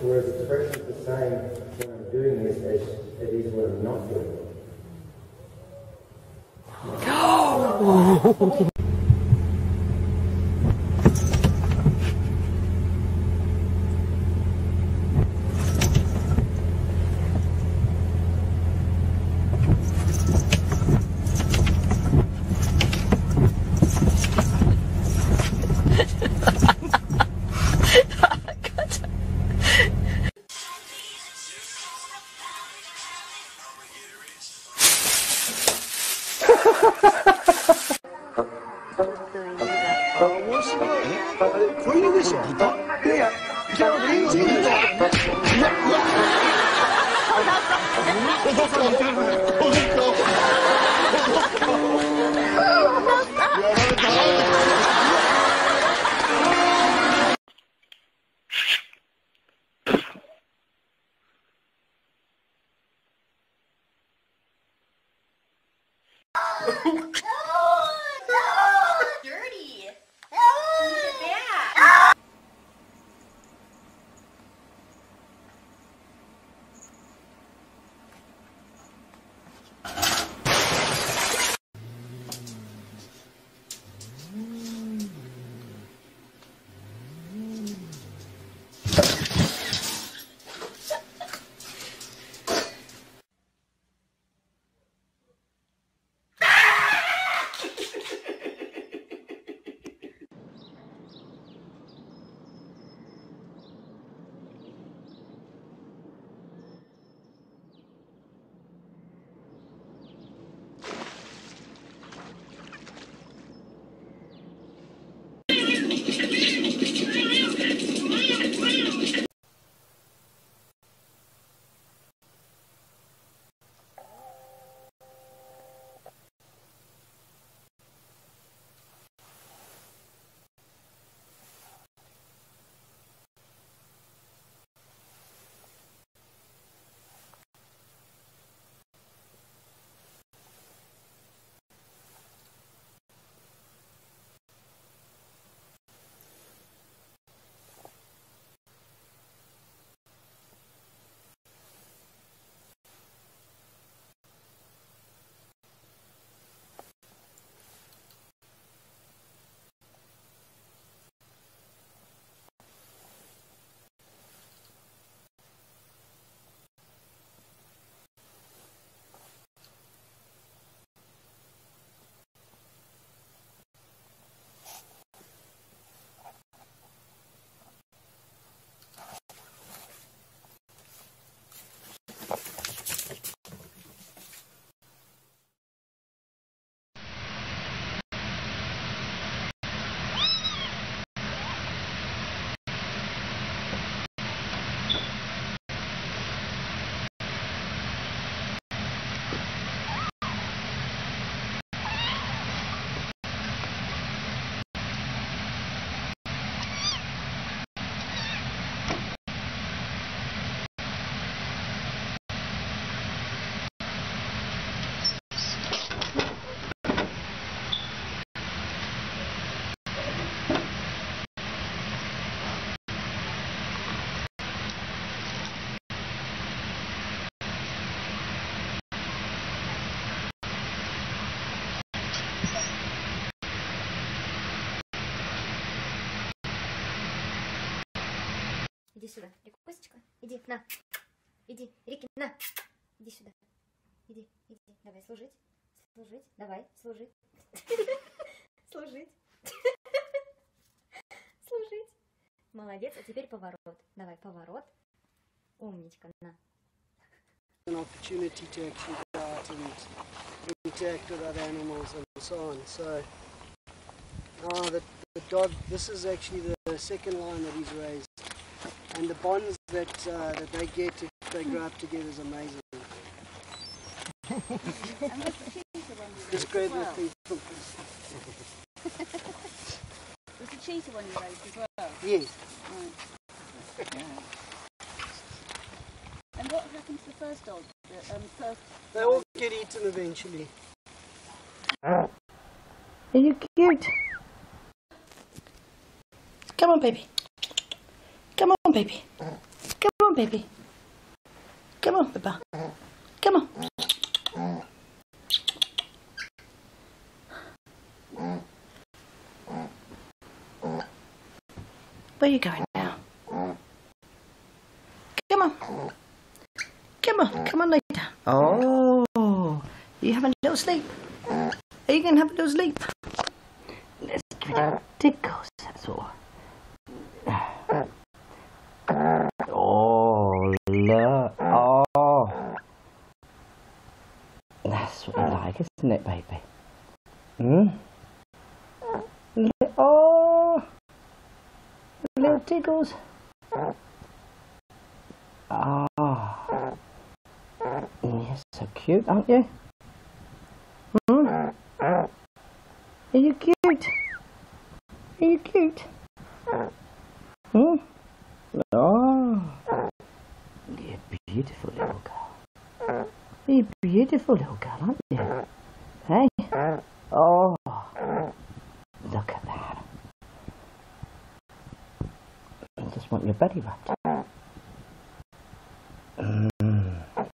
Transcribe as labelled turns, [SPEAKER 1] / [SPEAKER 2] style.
[SPEAKER 1] Whereas expression is the same when I'm doing this as it is when I'm not doing it.
[SPEAKER 2] Oh! やじゃあエンジニ
[SPEAKER 3] Иди сюда. Рика, косточка. Иди, на. Иди, Рики, на. Иди сюда. Иди, иди. Давай, служить. Служить. Давай, служить. Служить. Служить. Молодец. А теперь поворот. Давай, поворот. Умничка, на.
[SPEAKER 4] an opportunity to actually go out and interact with other animals and so on. So, uh, the, the dog, this is actually the second line that he's raised. And the bonds that, uh, that they get if they grow up together is amazing. It's great with people.
[SPEAKER 5] Was the cheetah one you raised as well?
[SPEAKER 4] Yes.
[SPEAKER 5] And what happened to the first dog? The, um, first
[SPEAKER 4] They all get eaten eventually.
[SPEAKER 6] Are you cute? Come on, baby. Come on, baby. Come on, baby. Come on, Pippa. Come on. Where are you going now? Come on. Come on, come on later. Oh, you having a little sleep? Are you going to have a little sleep? Let's give it a tickles, that's all. Oh, Oh. That's what you like, isn't it, baby? Hmm? Li- Oh. Little tickles. Ah. You're so cute, aren't you? Hmm? Are you cute? Are you cute? Hmm? Oh. Beautiful little girl. A beautiful little girl, aren't you? Hey? Oh. Look at that. I just want your belly wrapped.